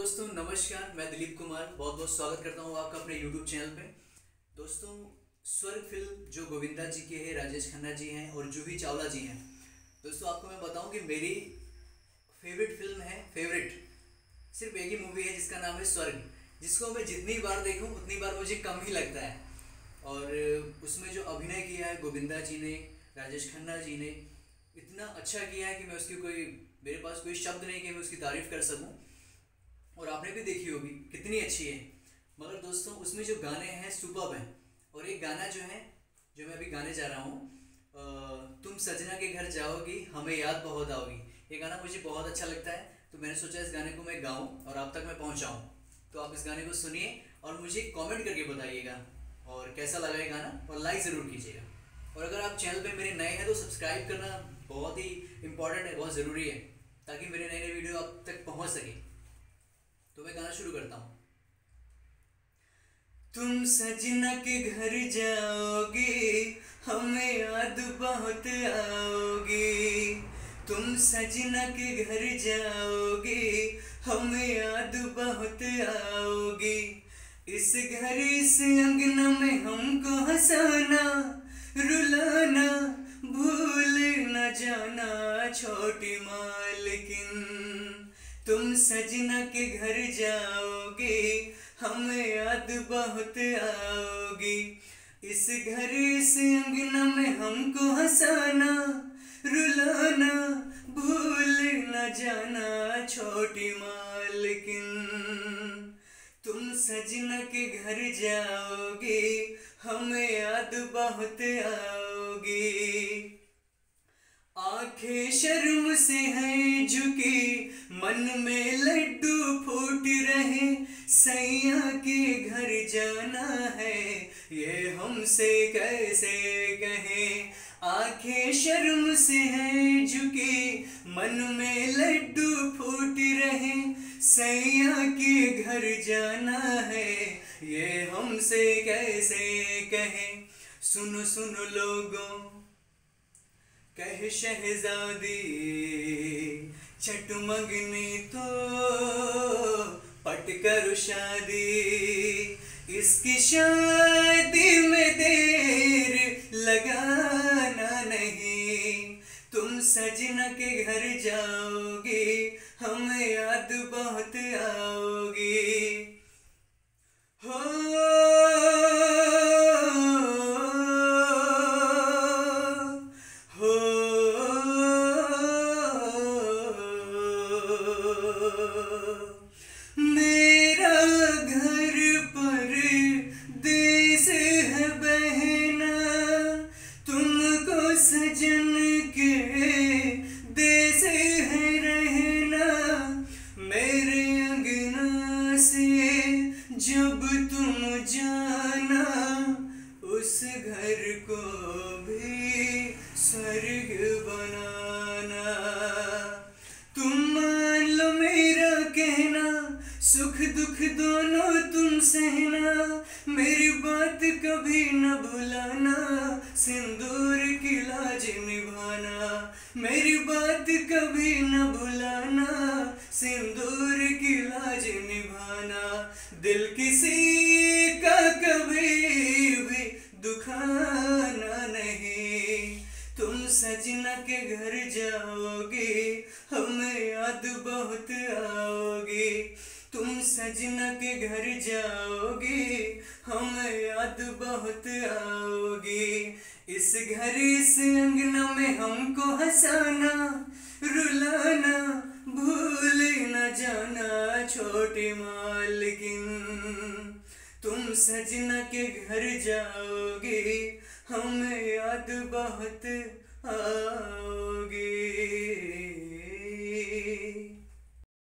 दोस्तों, नमस्कार, मैं दिलीप कुमार। बहुत बहुत स्वागत करता हूँ आपका अपने यूट्यूब चैनल पे। दोस्तों, स्वर्ग फ़िल्म जो गोविंदा जी की है, राजेश खन्ना जी हैं और जूही चावला जी हैं। दोस्तों, आपको मैं बताऊँ कि मेरी फेवरेट फ़िल्म है फेवरेट सिर्फ़ एक ही मूवी है, जिसका नाम है स्वर्ग। जिसको मैं जितनी बार देखूँ, उतनी बार मुझे कम ही लगता है। और उसमें जो अभिनय किया है, गोविंदा जी ने, राजेश खन्ना जी ने, इतना अच्छा किया है कि मैं उसकी कोई, मेरे पास कोई शब्द नहीं कि मैं उसकी तारीफ़ कर सकूँ। और आपने भी देखी होगी, कितनी अच्छी है। मगर दोस्तों, उसमें जो गाने हैं सुपर हैं और एक गाना जो है, जो मैं अभी गाने जा रहा हूँ तुम सजना के घर जाओगी, हमें याद बहुत आओगी। ये गाना मुझे बहुत अच्छा लगता है तो मैंने सोचा इस गाने को मैं गाऊँ और आप तक मैं पहुँचाऊँ। तो आप इस गाने को सुनिए और मुझे कमेंट करके बताइएगा और कैसा लगा ये गाना, और लाइक ज़रूर कीजिएगा। और अगर आप चैनल पे मेरे नए हैं तो सब्सक्राइब करना बहुत ही इंपॉर्टेंट है, बहुत ज़रूरी है, ताकि मेरे नए नए वीडियो आप तक पहुँच सके। गाना शुरू करता हूँ। तुम सजना के घर जाओगी, हमें याद बहुत आओगे। तुम सजना के घर जाओगी, हमें याद बहुत आओगी। इस घर, इस अंगना में हमको हंसाना, रुलाना, भूल न जाना, छोटी मालकिन। तुम सजना के घर जाओगे, हमें याद बहुत आओगी। इस घर इस अंगना में हमको हंसाना, रुलाना, भूल न जाना, छोटी मालकिन। तुम सजना के घर जाओगे, हमें याद बहुत आओगी। आँखें शर्म से हैं झुकी मन में लड्डू फूट रहे, सैया के घर जाना है। ये हमसे कैसे कहे? आँखें शर्म से हैं झुकी, मन में लड्डू फूट रहे, सैया के घर जाना है। ये हमसे कैसे कहे? सुनो सुनो लोगों, कह शहजादी चटमगनी तो पट करो शादी इसकी शादी में देर लगाना नहीं तुम सजना के घर जाओगे हम याद बहुत आओगी भी स्वर्ग बनाना तुम मान लो मेरा कहना, सुख दुख दोनों तुम सहना। मेरी बात कभी न भुलाना, सिंदूर की लाज निभाना। मेरी बात कभी न भुलाना, सिंदूर की लाज निभाना। दिल किसी का कभी भी दुखाना। घर जाओगे, हमें याद बहुत आओगी। तुम सजना के घर जाओगे, हमें याद बहुत आओगी। इस घर, इस अंगना में हमको हंसाना, रुलाना, भूल न जाना, छोटे मालकिन। तुम सजना के घर जाओगे, हमें याद बहुत आ